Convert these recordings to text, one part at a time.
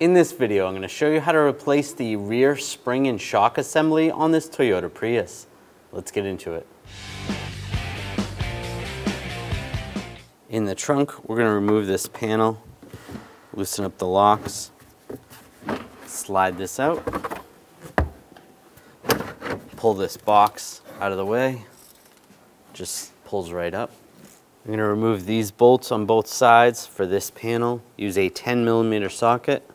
In this video, I'm going to show you how to replace the rear spring and shock assembly on this Toyota Prius. Let's get into it. In the trunk, we're going to remove this panel, loosen up the locks, slide this out, pull this box out of the way, just pulls right up. I'm going to remove these bolts on both sides for this panel. Use a 10 millimeter socket.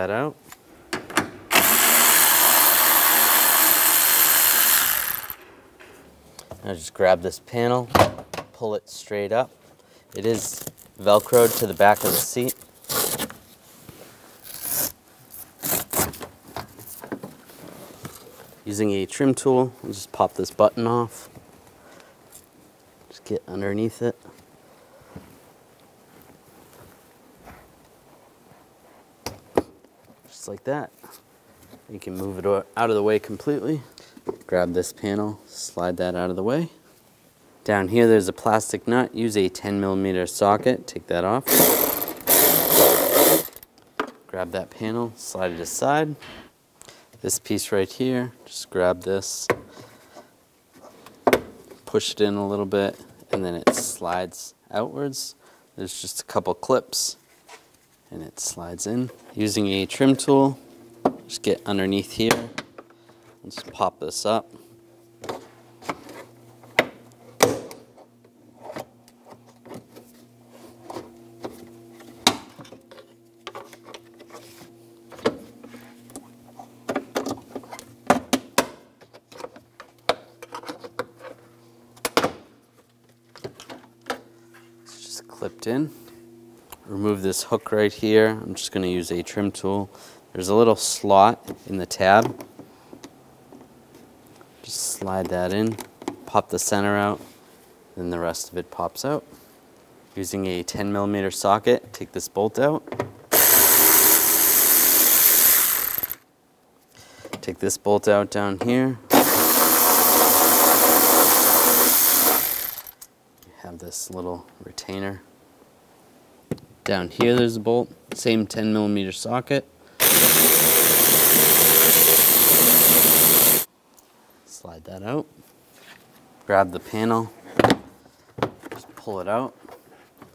That out. Now just grab this panel, pull it straight up. It is velcroed to the back of the seat. Using a trim tool, I'll just pop this button off. Just get underneath it. Like that. You can move it out of the way completely. Grab this panel, slide that out of the way. Down here there's a plastic nut. Use a 10 millimeter socket, take that off. Grab that panel, slide it aside this piece right here, just grab this, push it in a little bit, and then it slides outwards. There's just a couple clips, and it slides in. Using a trim tool, just get underneath here, and just pop this up. It's just clipped in. Remove this hook right here. I'm just going to use a trim tool. There's a little slot in the tab. Just slide that in, pop the center out, then the rest of it pops out. Using a 10 millimeter socket, take this bolt out. Take this bolt out down here. Have this little retainer down here there's a bolt, same 10 millimeter socket. Slide that out. Grab the panel, just pull it out.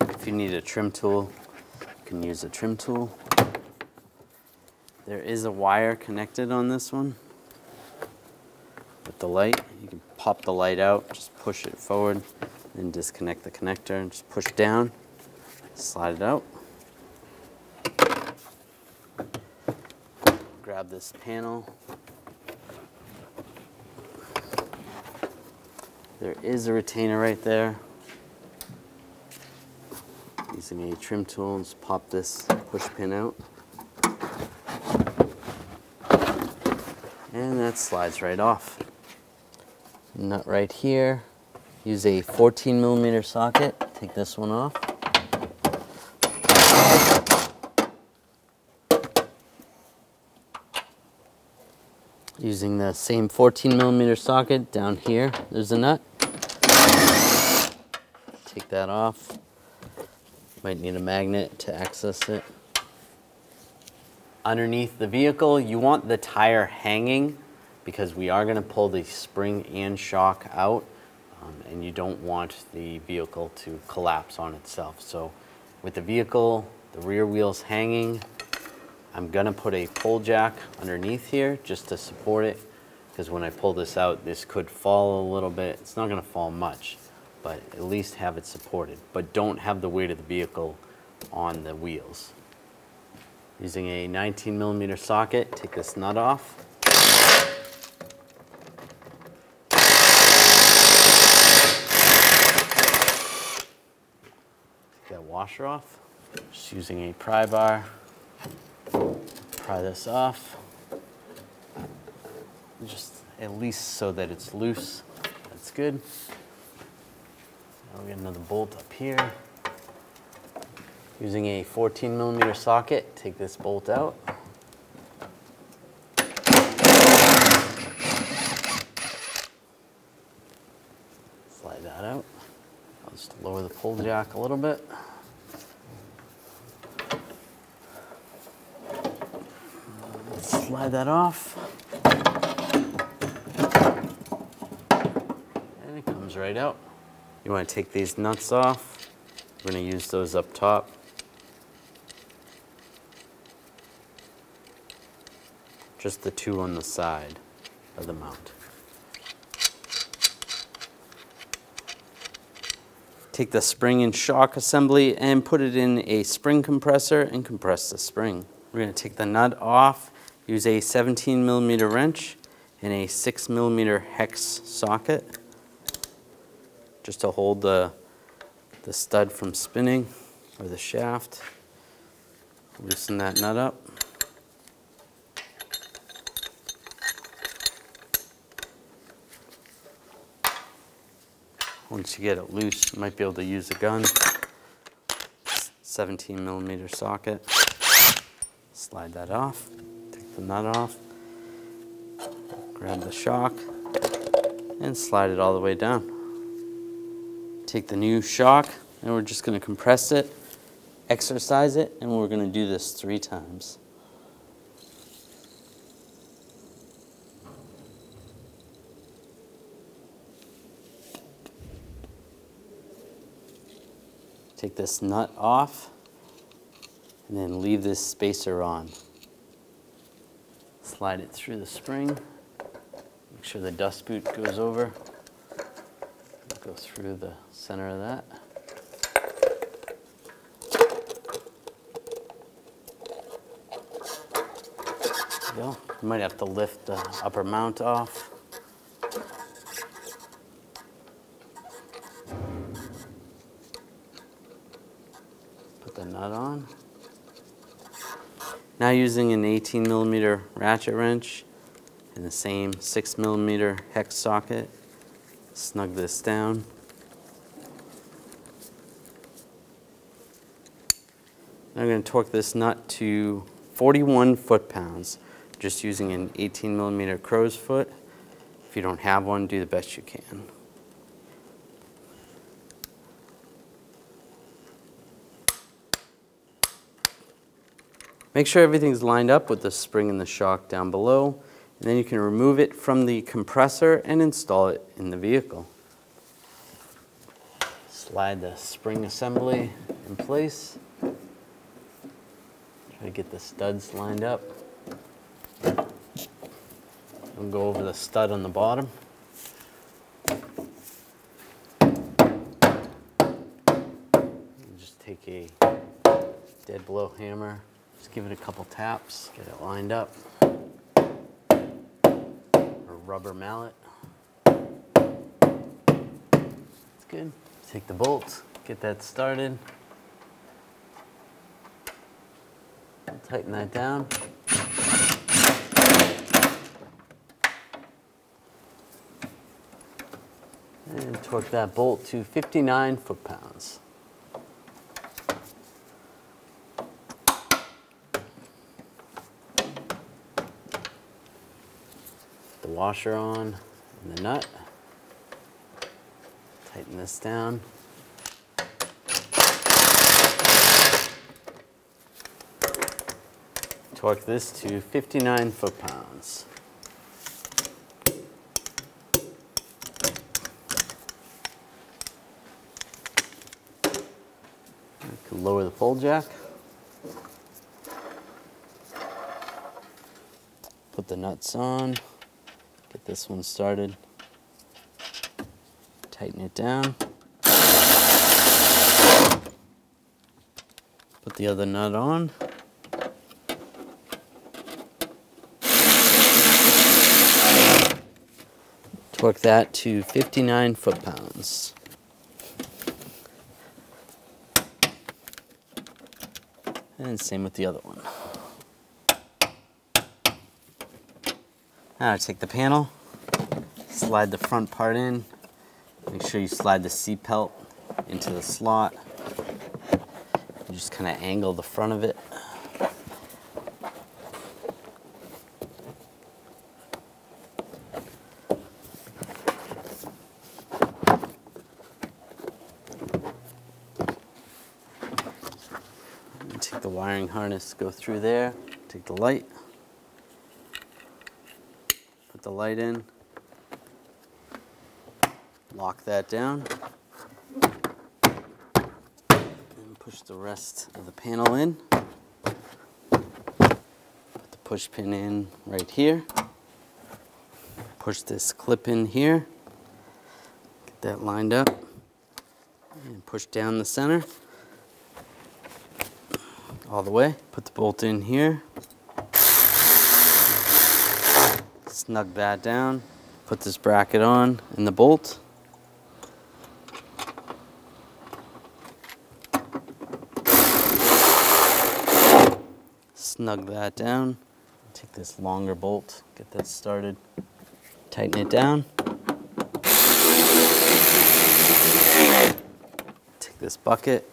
If you need a trim tool, you can use a trim tool. There is a wire connected on this one with the light. You can pop the light out, just push it forward, and disconnect the connector and just push down slide it out. Grab this panel. There is a retainer right there. Using a trim tool, just pop this push pin out. And that slides right off. Nut right here. Use a 14 millimeter socket. Take this one off. Using the same 14 millimeter socket down here. There's a nut. Take that off. Might need a magnet to access it. Underneath the vehicle, you want the tire hanging because we are going to pull the spring and shock out um, and you don't want the vehicle to collapse on itself. So with the vehicle, the rear wheels hanging, I'm gonna put a pole jack underneath here just to support it because when I pull this out, this could fall a little bit. It's not gonna fall much, but at least have it supported. But don't have the weight of the vehicle on the wheels. Using a 19 millimeter socket, take this nut off. Take that washer off. Just using a pry bar pry this off. Just at least so that it's loose. That's good. Now we get another bolt up here. Using a 14 millimeter socket, take this bolt out. Slide that out. Just lower the pole jack a little bit. Slide that off. And it comes right out. You want to take these nuts off. We're going to use those up top. Just the two on the side of the mount. Take the spring and shock assembly and put it in a spring compressor and compress the spring. We're going to take the nut off, use a 17 millimeter wrench and a 6 millimeter hex socket just to hold the, the stud from spinning or the shaft. Loosen that nut up. Once you get it loose, you might be able to use a gun. 17 millimeter socket. Slide that off, the nut off, grab the shock, and slide it all the way down. Take the new shock, and we're just gonna compress it, exercise it, and we're gonna do this three times. Take this nut off and then leave this spacer on. Slide it through the spring. Make sure the dust boot goes over. Go through the center of that. Go. You might have to lift the upper mount off. Put the nut on. Now using an 18 millimeter ratchet wrench and the same 6 millimeter hex socket, snug this down. Now I'm going to torque this nut to 41 foot-pounds, just using an 18 millimeter crow's foot. If you don't have one, do the best you can. Make sure everything's lined up with the spring and the shock down below, and then you can remove it from the compressor and install it in the vehicle. Slide the spring assembly in place. Try to get the studs lined up. We'll go over the stud on the bottom. Just take a dead blow hammer just give it a couple taps, get it lined up. Or rubber mallet. It's good. Take the bolts, get that started. Tighten that down. And torque that bolt to 59 foot-pounds. the washer on and the nut. Tighten this down. Torque this to 59 foot-pounds. Lower the pole jack. Put the nuts on. Get this one started. Tighten it down. Put the other nut on. Torque that to 59 foot-pounds. And same with the other one. Now take the panel, slide the front part in, make sure you slide the seat belt into the slot. You just kind of angle the front of it. Take the wiring harness, go through there, take the light the light in, lock that down, and push the rest of the panel in. Put the push pin in right here. Push this clip in here. Get that lined up. And push down the center all the way. Put the bolt in here. Snug that down. Put this bracket on and the bolt. Snug that down. Take this longer bolt, get that started. Tighten it down. Take this bucket,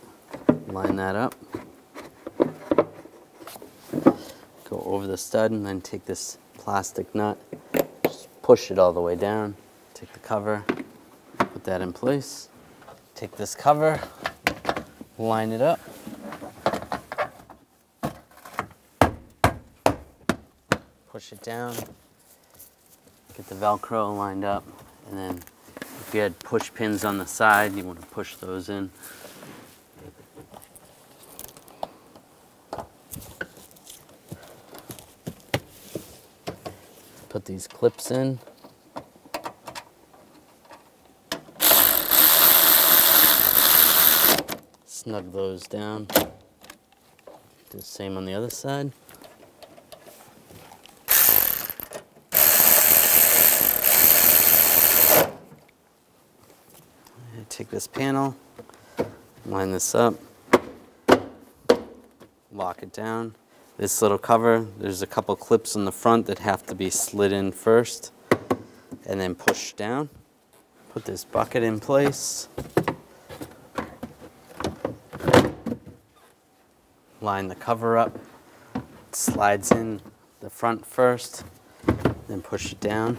line that up. Go over the stud and then take this plastic nut, push it all the way down. Take the cover, put that in place. Take this cover, line it up. Push it down, get the Velcro lined up, and then if you had push pins on the side, you want to push those in. Put these clips in. Snug those down. Do the same on the other side. Take this panel, line this up, lock it down. This little cover, there's a couple clips in the front that have to be slid in first and then pushed down. Put this bucket in place. Line the cover up, slides in the front first, then push it down.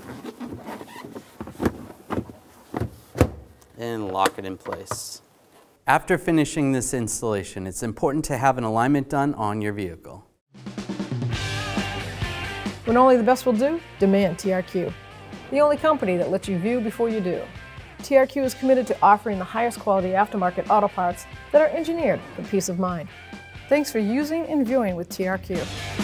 and lock it in place. After finishing this installation, it's important to have an alignment done on your vehicle. When only the best will do, demand TRQ. The only company that lets you view before you do. TRQ is committed to offering the highest quality aftermarket auto parts that are engineered for peace of mind. Thanks for using and viewing with TRQ.